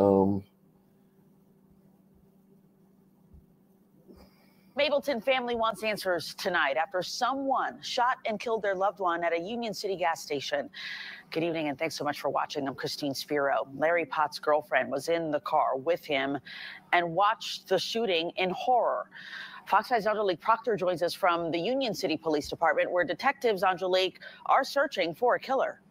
Um, Mableton family wants answers tonight after someone shot and killed their loved one at a Union City gas station. Good evening and thanks so much for watching. I'm Christine Spiro. Larry Potts' girlfriend was in the car with him and watched the shooting in horror. Fox 5's Aungelique Proctor joins us from the Union City Police Department, where detectives, Aungelique, are searching for a killer.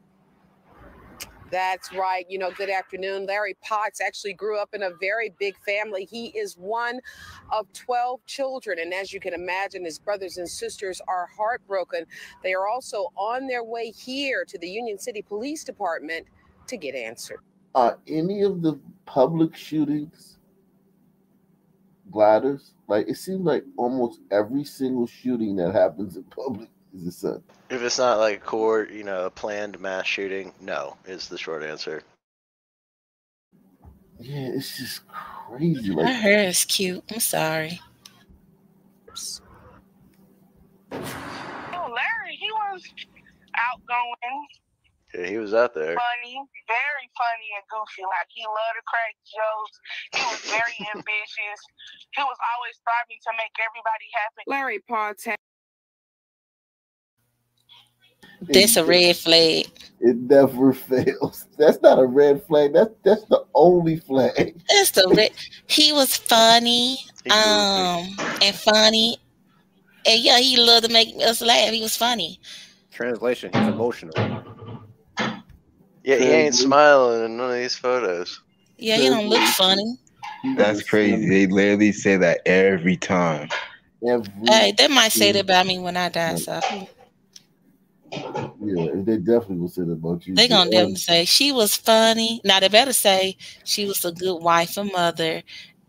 That's right. You know, good afternoon. Larry Potts actually grew up in a very big family. He is one of 12 children. And as you can imagine, his brothers and sisters are heartbroken. They are also on their way here to the Union City Police Department to get answered. Are any of the public shootings gliders? Like, it seems like almost every single shooting that happens in public is this a. If it's not like a court, you know, a planned mass shooting, no, is the short answer. Yeah, it's just crazy. Her Like, hair is cute. I'm sorry. Oh, Larry, he was outgoing, Yeah, he was out there. funny, very funny and goofy. Like he loved to crack jokes. He was very ambitious. He was always striving to make everybody happy. Larry Potts had That's a red flag. it never fails. That's not a red flag. That's that's the only flag. That's the red. He was funny, um, and funny, and yeah, he loved to make us laugh. He was funny. Translation: He's emotional. Yeah, he ain't smiling in none of these photos. Yeah, he don't look funny. That's crazy. They literally say that every time. Every, Hey, they might say that about me when I die. So yeah, they definitely will say that about you. they gonna definitely say she was funny. Now they better say she was a good wife and mother,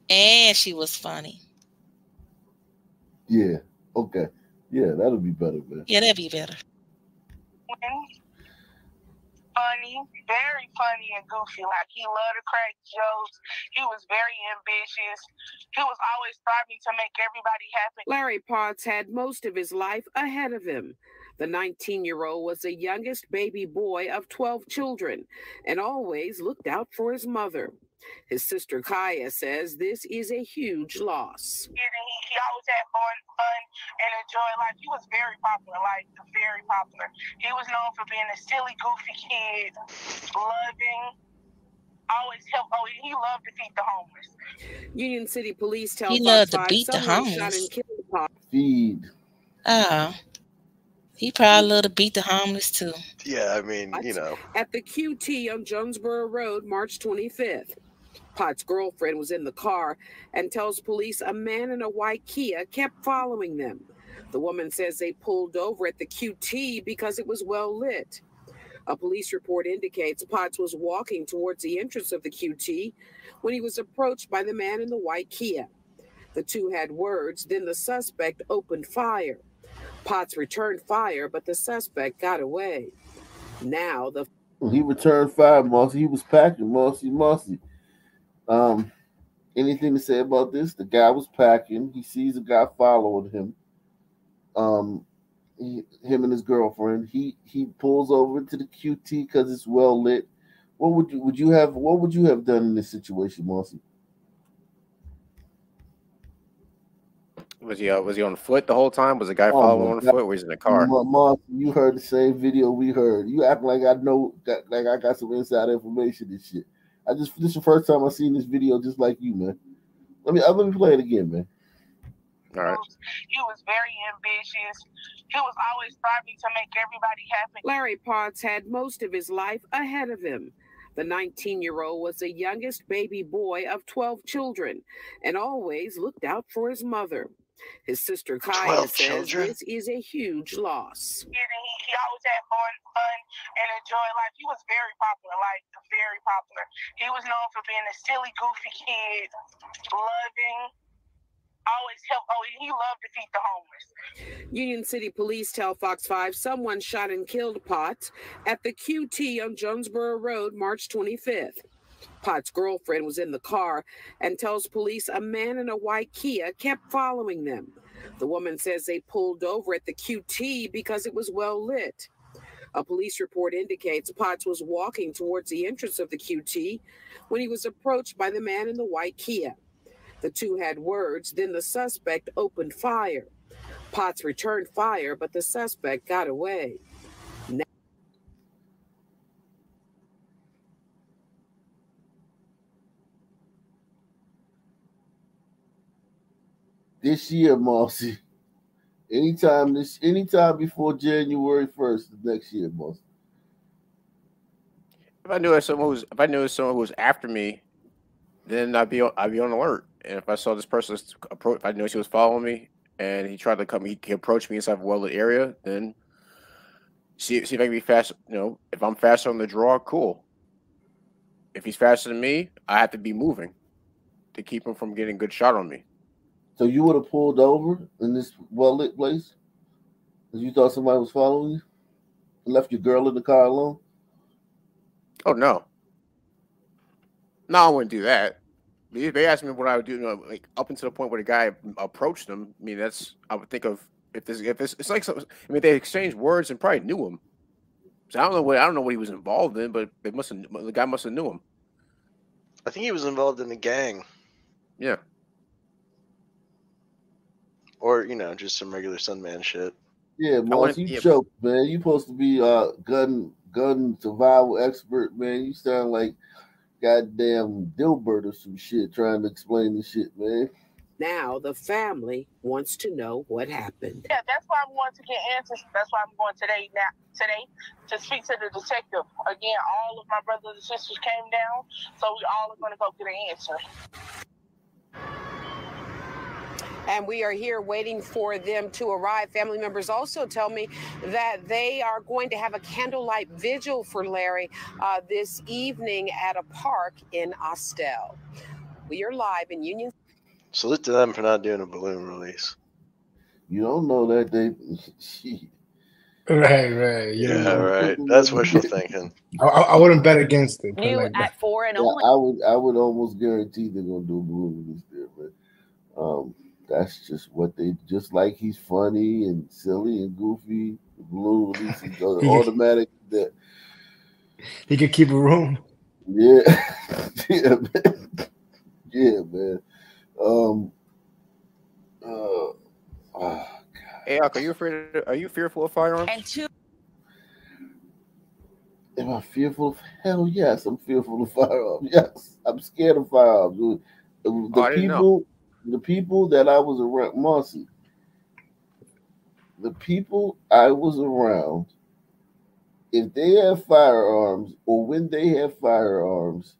and she was funny. Yeah. Okay. Yeah, that'll be better, man. Yeah, that'd be better. Funny, very funny and goofy. Like he loved to crack jokes. He was very ambitious. He was always striving to make everybody happy. Larry Potts had most of his life ahead of him. The 19 year old was the youngest baby boy of 12 children and always looked out for his mother. His sister Kaya says this is a huge loss. He, he always had fun, fun and enjoyed life. He was very popular, like very popular. He was known for being a silly, goofy kid, loving, always help. Oh, he loved to feed the homeless. Union City Police tell He loved to 5 beat the homeless. and killed Potts. Feed. Oh, he probably loved to beat the homeless too. Yeah, I mean, you know, at the QT on Jonesboro Road, March 25th. Potts' girlfriend was in the car and tells police a man in a white Kia kept following them. The woman says they pulled over at the QT because it was well lit. A police report indicates Potts was walking towards the entrance of the QT when he was approached by the man in the white Kia. The two had words, then the suspect opened fire. Potts returned fire, but the suspect got away. Now the he returned fire, Mossy. He was packing, Mossy, Mossy. Um, anything to say about this? The guy was packing. He sees a guy following him. Um, he, him and his girlfriend. He he pulls over to the QT because it's well lit. What would you would you have? What would you have done in this situation, Mossy? Was he uh, was he on foot the whole time? Was the guy Oh, following on God. foot? Or was he in the car? Mo- Mossy, you heard the same video we heard. You act like I know, that, like I got some inside information and shit. I just this is the first time I seen this video, just like you, man. Let me uh, let me play it again, man. All right. He was very ambitious. He was always striving to make everybody happy. Larry Potts had most of his life ahead of him. The 19 year old was the youngest baby boy of 12 children and always looked out for his mother. His sister Kaya says children? this is a huge loss. And he, he always had fun, fun and enjoyed life. He was very popular, like very popular. He was known for being a silly, goofy kid, loving, always help. Oh, he loved to feed the homeless. Union City Police tell Fox 5 someone shot and killed Potts at the QT on Jonesboro Road March 25th. Potts' girlfriend was in the car and tells police a man in a white Kia kept following them. The woman says they pulled over at the QT because it was well lit. A police report indicates Potts was walking towards the entrance of the QT when he was approached by the man in the white Kia. The two had words, then the suspect opened fire. Potts returned fire, but the suspect got away. This year, Marcy. Anytime this anytime before January first of next year, Marcy. If I knew someone who was if I knew someone who was after me, then I'd be on, I'd be on alert. And if I saw this person approach, if I knew she was following me and he tried to come, he, he approached me inside a well-lit area, then see see if I can be fast. You know, if I'm faster on the draw, cool. If he's faster than me, I have to be moving to keep him from getting a good shot on me. So you would have pulled over in this well lit place because you thought somebody was following you and left your girl in the car alone? Oh no. No, I wouldn't do that. They they asked me what I would do, you know, like up until the point where the guy approached them. I mean, that's I would think of if this if it's it's like some, I mean they exchanged words and probably knew him. So I don't know what I don't know what he was involved in, but they must have the guy must have knew him. I think he was involved in the gang. Yeah. Or, you know, just some regular Sunman shit. Yeah, Moss, you yeah. choke, man. You supposed to be uh gun gun survival expert, man. You sound like goddamn Dilbert or some shit trying to explain the shit, man. Now the family wants to know what happened. Yeah, that's why I'm going to get answers. That's why I'm going today now today to speak to the detective. Again, all of my brothers and sisters came down, so we all are gonna go get an answer. And we are here waiting for them to arrive. Family members also tell me that they are going to have a candlelight vigil for Larry uh, this evening at a park in Austell. We are live in Union. Salute to them for not doing a balloon release. You don't know that they shit. Right, right. Yeah. Yeah, right. That's wishful thinking. I, I I wouldn't bet against it. put New like at four and Yeah, only. I would I would almost guarantee they're gonna do a balloon release there, but um that's just what they just like he's funny and silly and goofy. The balloon releases go automatic that He could keep a room. yeah yeah man. yeah man. Um uh, ah, Hey, Ak, are you afraid? Of, are you fearful of firearms? And two Am I fearful of hell? Yes, I'm fearful of firearms. Yes, I'm scared of firearms. The, the Oh, I didn't know. people, the people that I was around, Marcy, the people I was around, if they have firearms or when they have firearms,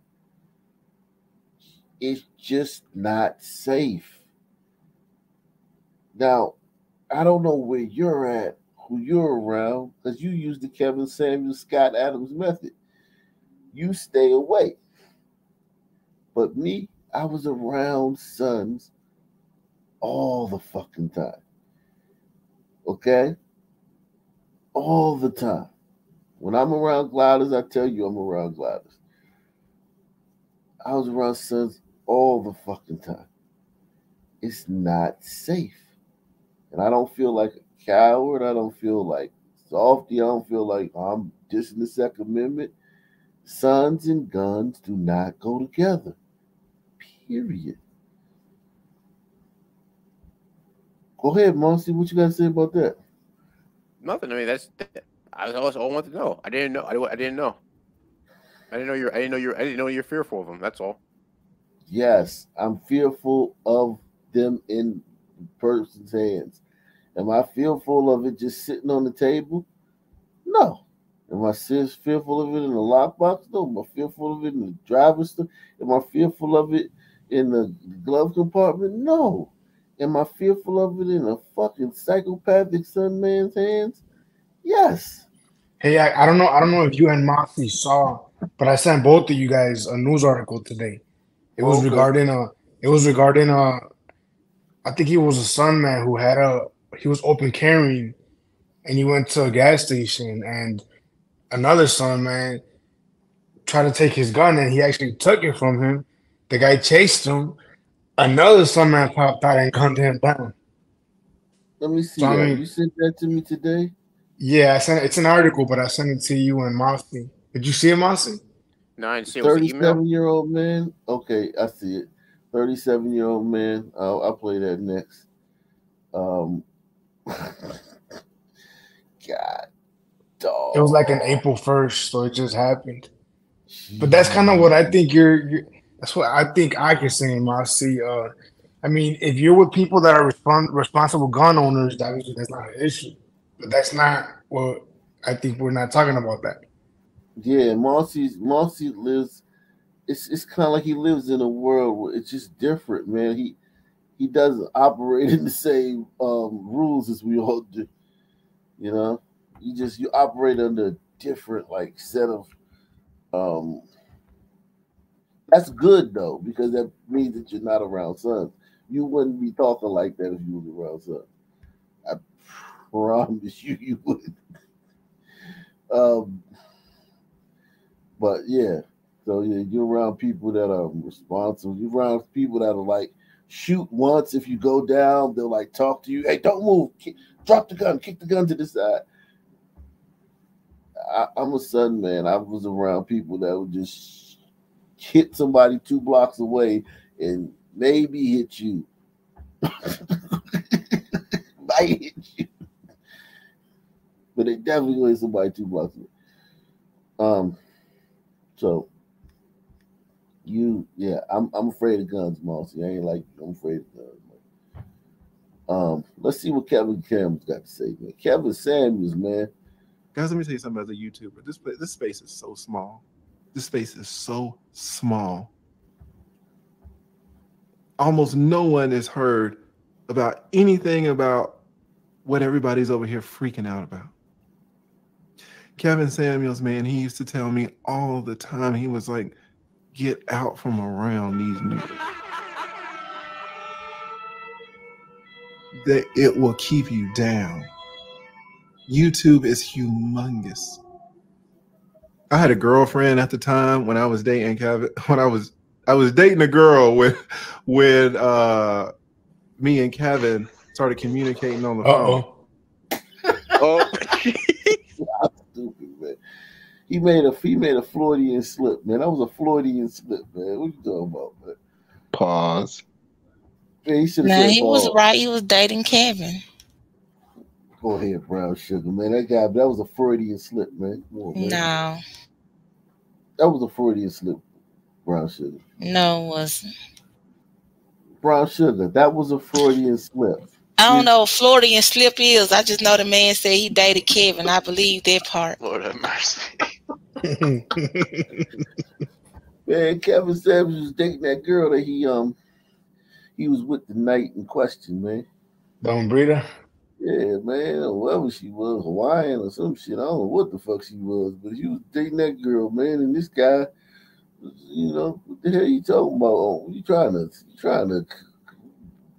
it's just not safe. Now, I don't know where you're at, who you're around, because you use the Kevin Samuel Scott Adams method. You stay away. But me, I was around sons all the fucking time. Okay? All the time. When I'm around gliders, I tell you I'm around gliders. I was around sons all the fucking time. It's not safe. And I don't feel like a coward. I don't feel like softy. I don't feel like I'm dissing the Second Amendment. Sons and guns do not go together. Period. Go ahead, Marcy. What you got to say about that? Nothing. I mean, that's. I was always all I wanted to know. I didn't know. I, I didn't know. I didn't know you're. I didn't know you're. I didn't know you're fearful of them. That's all. Yes, I'm fearful of them in person's hands. Am I fearful of it just sitting on the table? No. Am I fearful of it in the lockbox? No. Am I fearful of it in the driver's seat? Am I fearful of it in the glove compartment? No. Am I fearful of it in a fucking psychopathic son man's hands? Yes. Hey, I, I don't know. I don't know if you and Moxie saw, but I sent both of you guys a news article today. It was Okay. regarding a. it was regarding a. I think he was a son man who had a he was open carrying and he went to a gas station and another son man tried to take his gun and he actually took it from him. The guy chased him. Another son popped out and gunned him down. Let me see So, I mean- you sent that to me today? Yeah, I sent it's an article, but I sent it to you and Mossy. Did you see it, Mossy? No, I didn't see it. Was it email? 37 year old man. Okay, I see it. 37 year old man. I'll, I'll play that next. Um, God, dog. It was like an April first, so it just happened. But that's kind of what I think you're, you're. That's what I think I can say in my see. Uh, I mean, if you're with people that are respon- responsible gun owners, that is, that's not an issue. But that's not what I think. We're not talking about that. Yeah, Marcy. Marcy lives. It's it's kind of like he lives in a world where it's just different, man. He he doesn't operate in the same um, rules as we all do. You know, you just you operate under a different like set of. um That's good though because that means that you're not around sons. You wouldn't be talking like that if you was around sons. I promise you, you would. Um, but yeah, so yeah, you're around people that are responsible. You're around people that are like shoot once. If you go down, they'll like talk to you. Hey, don't move. Kick, drop the gun. Kick the gun to the side. I, I'm a son, man. I was around people that would just hit somebody two blocks away and maybe hit you. Might hit you. But they definitely hit somebody two blocks away. Um, so you, yeah, I'm I'm afraid of guns, Mossy. I ain't like. I'm afraid of guns. Um, let's see what Kevin Cameron's got to say, man. Kevin Samuels, man. Guys, let me tell you something as a YouTuber. This this space is so small. This space is so small. Almost no one has heard about anything about what everybody's over here freaking out about. Kevin Samuels, man, he used to tell me all the time. He was like, "Get out from around these niggas." That it will keep you down. YouTube is humongous. I had a girlfriend at the time when I was dating Kevin. When I was I was dating a girl when when uh me and Kevin started communicating on the phone. Uh-oh. Oh, Stupid, man. He made a he made a Floridian slip, man. That was a Floridian slip, man. What you talking about, man? Pause. Man, he should have he was right. He was dating Kevin. Go ahead, brown sugar, man. That guy, that was a Freudian slip, man. On, man. No, That was a Freudian slip, brown sugar. no, it wasn't. Brown sugar, that was a Freudian slip. I don't know what Floridian slip is. I just know the man said he dated Kevin. I believe that part. Lord have mercy. Man, Kevin Samuels was dating that girl that he um he was with the night in question, man. Don't breed her. Yeah, man, or whoever she was, Hawaiian or some shit. I don't know what the fuck she was, but he was dating that girl, man. And this guy, you know, what the hell you talking about? Oh, you trying to, you trying to,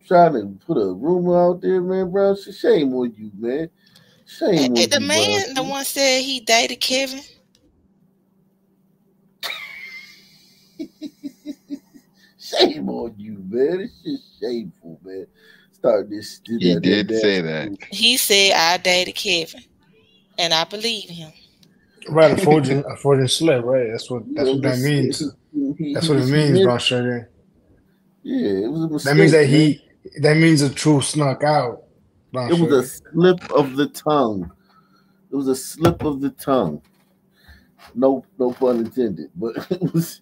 trying to put a rumor out there, man, bro? Shame on you, man. Shame on Eh, you, The man, bro. the one said he dated Kevin. Shame on you, man. It's just shameful, man. Start this. He did say that. He said I dated Kevin, and I believe him. Right, a forging, a forging slip, right? That's what that's what that means. That's what it means, brown sugar. Yeah, it was a mistake. That means that man. he that means the truth snuck out. brown It was a slip of the tongue. It was a slip of the tongue. No, no pun intended. But it was,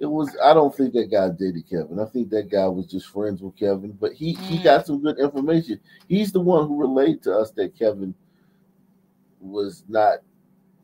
it was. I don't think that guy dated Kevin. I think that guy was just friends with Kevin. But he he Mm. got some good information. He's the one who relayed to us that Kevin was not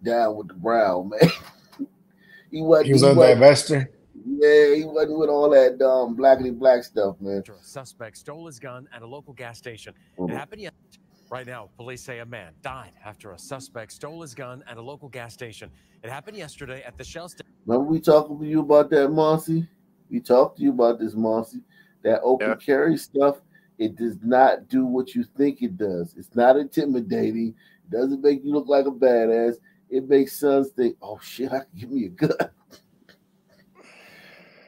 down with the Brown man. he wasn't. He was he a wasn't- divester. Yeah, he wasn't with all that um blackity black stuff, man. After a suspect stole his gun at a local gas station. Mhm. It happened yesterday. Right now, police say a man died after a suspect stole his gun at a local gas station. It happened yesterday at the Shell station. Remember we talked to you about that, Marcy? We talked to you about this, Marcy. That open Yeah. carry stuff, it does not do what you think it does. It's not intimidating. It doesn't make you look like a badass. It makes sons think, oh shit, I can give me a gun.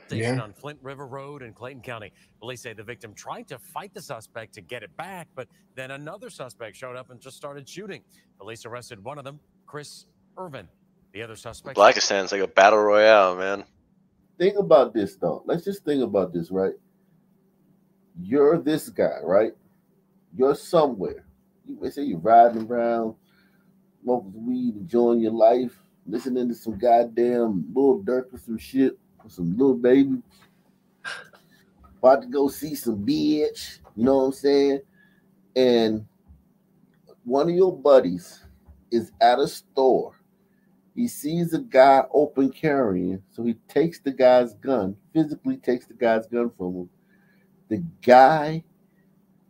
station Yeah. on Flint River Road in Clayton County. Police say the victim tried to fight the suspect to get it back, but then another suspect showed up and just started shooting. Police arrested one of them, Chris Irvin. The other suspect. Blackistan's like a battle royale, man. Think about this though. Let's just think about this, right? You're this guy, right? You're somewhere. You may say you're riding around, smoking weed, enjoying your life, listening to some goddamn Lil Durk or some shit, some Lil Baby. About to go see some bitch, you know what I'm saying? And one of your buddies is at a store he sees a guy open carrying, so he takes the guy's gun, physically takes the guy's gun from him. The guy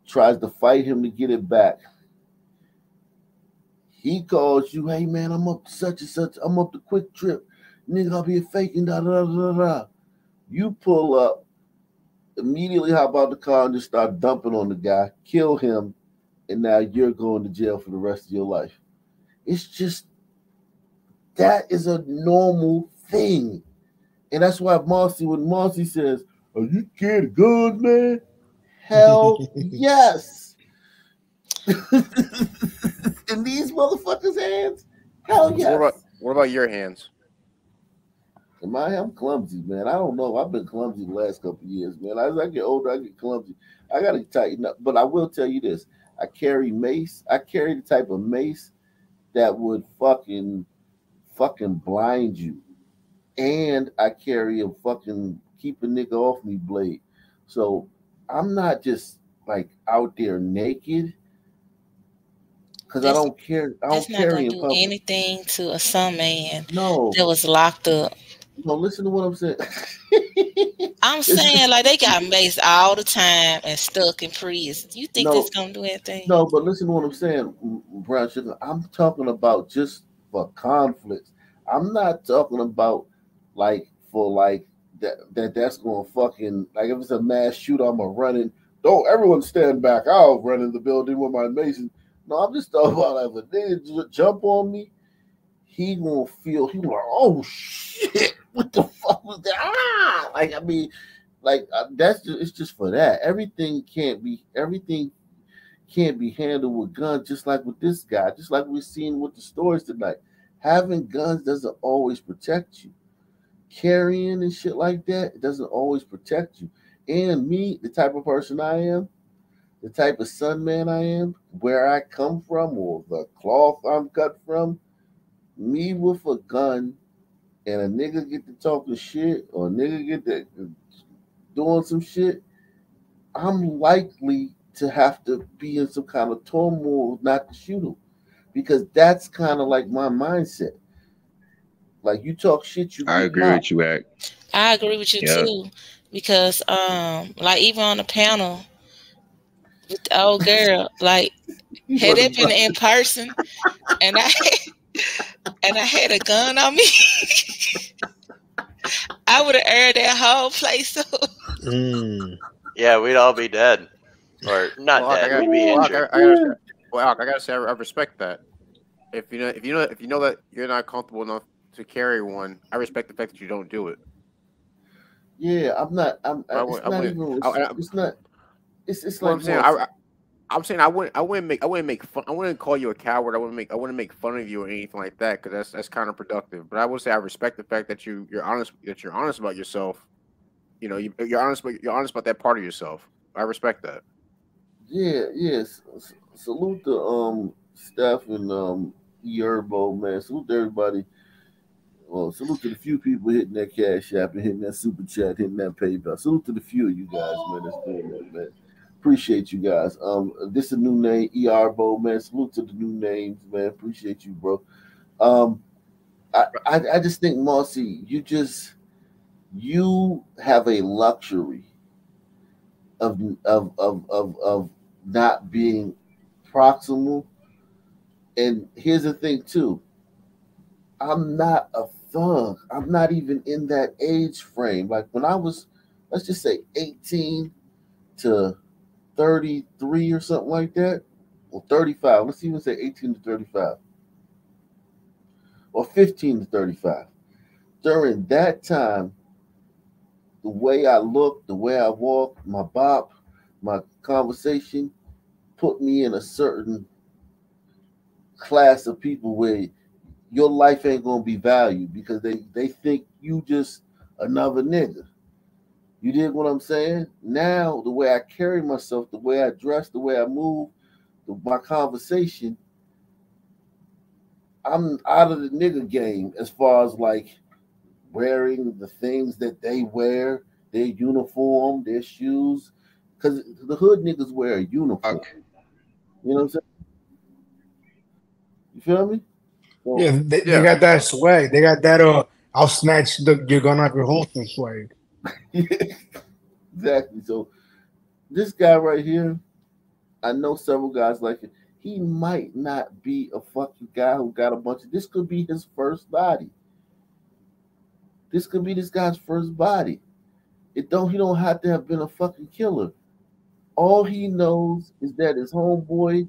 tries to fight him to get it back. He calls you, hey man, I'm up to such and such, I'm up to QuickTrip. Nigga, I'll be faking da da da da da. You pull up, immediately hop out the car and just start dumping on the guy, kill him, and now you're going to jail for the rest of your life. It's just that is a normal thing. And that's why Marcy, when Marcy says, Are you scared of guns, man? Hell yes. In these motherfuckers' hands? Hell yes. What about what about your hands? Am I? I'm clumsy, man. I don't know. I've been clumsy the last couple years, man. As I get older, I get clumsy. I gotta tighten up. But I will tell you this: I carry mace. I carry the type of mace that would fucking, fucking blind you, and I carry a fucking keep a nigga off me blade. So I'm not just like out there naked because I don't care. I don't That's not gonna do public. anything to a some man No, that was locked up. No. Listen to what I'm saying. I'm saying like they got maced all the time and stuck in prison. You think No. that's gonna do anything? No, but listen to what I'm saying, Brown Sugar. I'm talking about just for conflicts. I'm not talking about like for like that that that's going fucking like if it's a mass shooter, I'm a running. Don't everyone stand back. I'll run in the building with my mason. No, I'm just talking about like if a nigga jump on me, he gonna feel he like oh shit, what the fuck was that? Ah! Like I mean, like uh, that's just it's just for that. Everything can't be everything can't be handled with guns, just like with this guy, just like we're seeing with the stories tonight. Having guns doesn't always protect you. Carrying and shit like that it doesn't always protect you. And me, the type of person I am, the type of son man I am, where I come from, or the cloth I'm cut from, me with a gun and a nigga get to talking shit or a nigga get to doing some shit, I'm likely to have to be in some kind of turmoil not to shoot him. Because that's kind of like my mindset. Like you talk shit, you I agree knocked. with you, Act. I agree with you Yeah. too, because um, like even on the panel with the old girl, like had it been in person, and I and I had a gun on me, I would have aired that whole place up. Mm. Yeah, we'd all be dead, or not Well, Ak, I dead. gotta, We'd be well, injured. I, I gotta say, well, I gotta say, I, I respect that. If you know, if you know, if you know that you're not comfortable enough to carry one, I respect the fact that you don't do it. Yeah, I'm not. I'm. I it's would- I not would- even. I- I- it's not. It's it's like I'm saying, I, I, I'm saying, I wouldn't, I wouldn't make, I wouldn't make fun, I wouldn't call you a coward. I wouldn't make, I wouldn't make fun of you or anything like that because that's that's counterproductive. But I would say I respect the fact that you, you're honest, that you're honest about yourself. You know, you, you're honest, but you're honest about that part of yourself. I respect that. Yeah, yes. S- Salute to um Steph and um Yerbo, man. Salute everybody. Well, salute to the few people hitting that cash app and hitting that super chat, hitting that PayPal. Salute to the few of you guys, man. That's doing that, man. Appreciate you guys. Um, this is a new name, Yerbo, man. Salute to the new names, man. Appreciate you, bro. Um, I, I, I just think, Marcy, you just you have a luxury of of of of, of not being proximal. And here's the thing too. I'm not a thug. I'm not even in that age frame. Like when I was, let's just say 18 to 33 or something like that, or 35. Let's even say 18 to 35. Or 15 to 35. During that time, the way I look, the way I walk, my bop, my conversation put me in a certain class of people where your life ain't gonna be valued because they they think you just another nigga. You dig what I'm saying? Now the way I carry myself, the way I dress, the way I move, the, my conversation, I'm out of the nigga game as far as like wearing the things that they wear, their uniform, their shoes, because the hood niggas wear a uniform. You know what I'm saying? You feel me? So- Yeah, they, they got that swag. They got that uh I'll snatch the you're gonna have your holster swag. exactly. So this guy right here, I know several guys like it. He might not be a fucking guy who got a bunch of this could be his first body. This could be this guy's first body. It don't he don't have to have been a fucking killer. All he knows is that his homeboy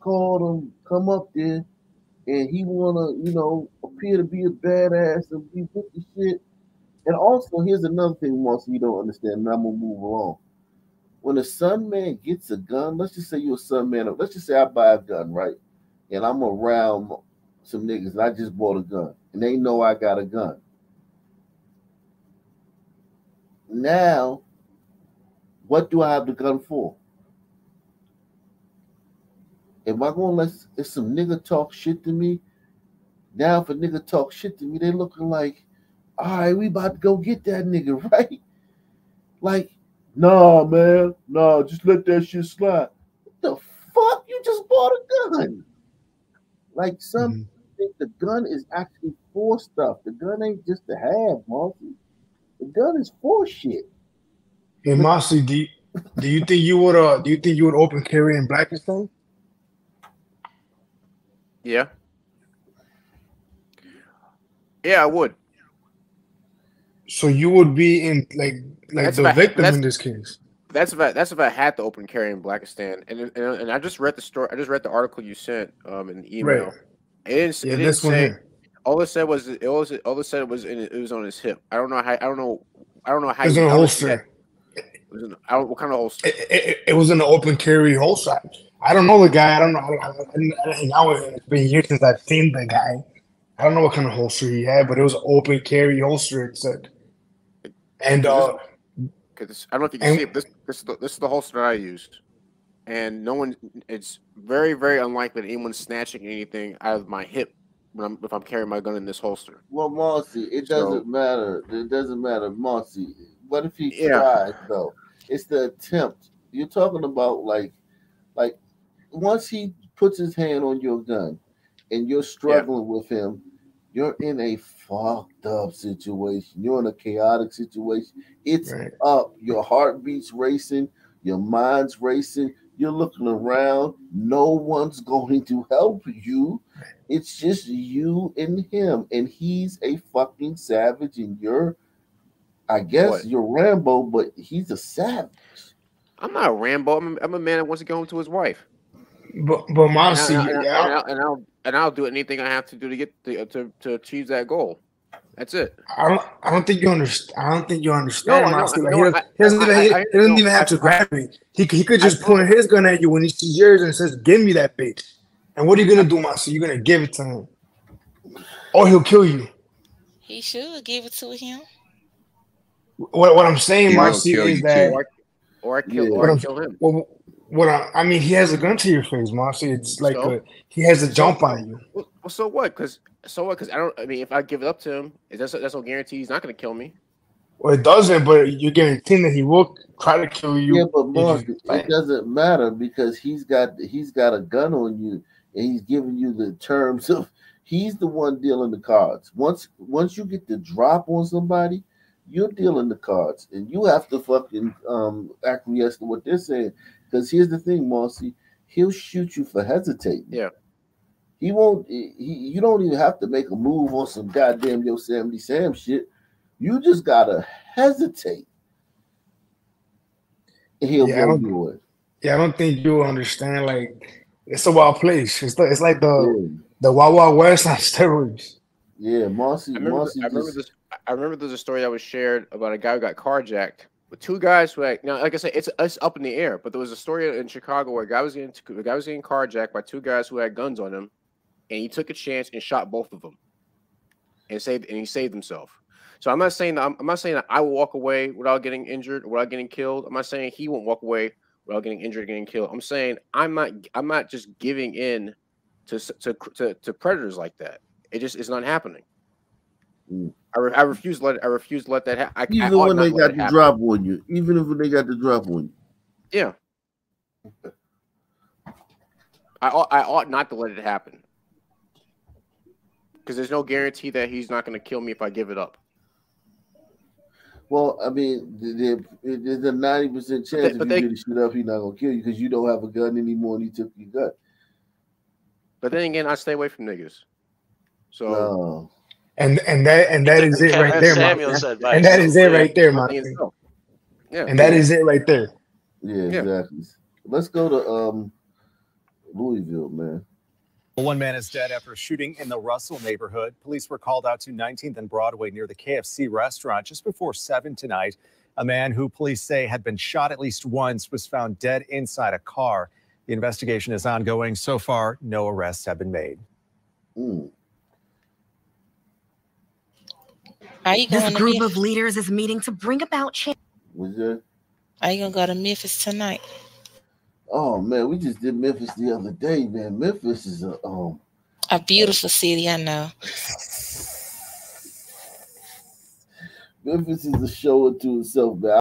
called him, come up there, and he wanna, you know, appear to be a badass and be with the shit. And also, here's another thing, most you don't understand, and I'm gonna move along. When a son man gets a gun, let's just say you're a son man, let's just say I buy a gun, right? And I'm around some niggas and I just bought a gun and they know I got a gun. Now, what do I have the gun for? Am I gonna let if some nigga talk shit to me? Now, if a nigga talk shit to me, they looking like, all right, we about to go get that nigga, right? Like, nah, man, nah, just let that shit slide. What the fuck? You just bought a gun. Like some Mm-hmm. think the gun is actually for stuff. The gun ain't just to have, Marcy. The gun is for shit. Hey Mossy, do you, do you think you would uh do you think you would open carry in Blackistan? Yeah. Yeah, I would. So you would be in like like That's the I- victim in this case. That's if I that's if I had to open carry in Blackistan, and and, and I just read the story. I just read the article you sent um in the email. Right. It didn't, Yeah, it didn't say. here. All it said was it was all it said was in, it was on his hip. I don't know how. I don't know. I don't know how. It's you- in a how much he had- holster. It was in, I don't, what kind of holster? It, it, it was in the open carry holster. I don't know the guy. I don't know. I, don't, I, I didn't hang out with him. It's been years since I've seen the guy. I don't know what kind of holster he had, but it was open carry holster. It said, and uh, Because I don't know if you can and- see it. This this is the, this is the holster I used, and no one. It's very very unlikely that anyone's snatching anything out of my hip when I'm if I'm carrying my gun in this holster. Well, Marcy, it doesn't matter. It doesn't matter, Marcy. What if he Yeah. tried though? It's the attempt. You're talking about like, like once he puts his hand on your gun, and you're struggling with him, you're in a fucked up situation. You're in a chaotic situation. It's Right. up. Your heartbeat's racing. Your mind's racing. You're looking around. No one's going to help you. It's just you and him, and he's a fucking savage, and you're, I guess, What? you're Rambo, but he's a savage. I'm not a Rambo. I'm a, I'm a man that wants to go home to his wife. but but And, I, and, I, yeah, and, I'll, and I'll and I'll do anything I have to do to get to uh, to, to achieve that goal. That's it. I don't I don't think you understand. I don't think you understand. No, I know- Mossy. Like, no, he, doesn't- I- he I- even, I- he, I- he doesn't no, even have I- to grab me. He could- he could just point his gun at you when he sees yours and says, "Give me that bitch." And what are you gonna do, Mossy? You're gonna give it to him, or he'll kill you. He should give it to him. What what I'm saying, He will Marcy, is that too. Or, or I kill Yeah. or I kill him. well, what I, I mean, he has a gun to your face, Marcy. It's like So? a, he has a jump on you. Well, well, so what? Because so what? Because I don't. I mean, if I give it up to him, is that's that's no guarantee he's not going to kill me. Well, it doesn't, but you're guaranteeing that he will try to kill you. Yeah, but if Marcy, you- it doesn't matter because he's got he's got a gun on you, and he's giving you the terms of he's the one dealing the cards. Once once you get the drop on somebody, you're dealing the cards, and you have to fucking um acquiesce to what they're saying. Because here's the thing, Marcy, he'll shoot you for hesitating. Yeah. He won't. He, you don't even have to make a move on some goddamn Yosemite Sam shit. You just gotta hesitate. And he'll Yeah, I blow don't- you away. Yeah, I don't think you understand. Like, it's a wild place. It's the, it's like the Yeah, the Wild Wild West on steroids. yeah. Marcy, I remember. Marcy I remember just, this. I remember there's a story that was shared about a guy who got carjacked two guys who had now, like I said, it's it's up in the air. But there was a story in Chicago where a guy was getting a guy was getting carjacked by two guys who had guns on him, and he took a chance and shot both of them, and saved and he saved himself. So I'm not saying that I'm, I'm not saying that I will walk away without getting injured or without getting killed. I'm not saying he won't walk away without getting injured or getting killed. I'm saying I'm not I'm not just giving in to to to, to predators like that. It just is not happening. Mm. I, re- I refuse let I refuse to let that happen. I, I Even when they got the happen. drop on you, even if they got the drop on you. Yeah. I ought, I ought not to let it happen. Because there's no guarantee that he's not going to kill me if I give it up. Well, I mean, the- the- there's a ninety percent chance they- if you they- shit up, he's not gonna kill you because you don't have a gun anymore and he took your gun. But then again, I stay away from niggas. So No. And and that and that is it right there, my Samuel's friend. advice And that is is it right there, my I think friend. so. Yeah. And that is it right there. Yeah, Yeah. exactly. Let's go to um Louisville, man. One man is dead after a shooting in the Russell neighborhood. Police were called out to 19th and Broadway near the KFC restaurant just before 7 tonight. A man who police say had been shot at least once was found dead inside a car. The investigation is ongoing. So far, no arrests have been made. Mm. Are you This going to group Memphis? of leaders is meeting to bring about change. Was there? Are you gonna go to Memphis tonight? Oh man, we just did Memphis the other day, man. Memphis is a um A beautiful city, I know. Memphis is a show unto itself, man.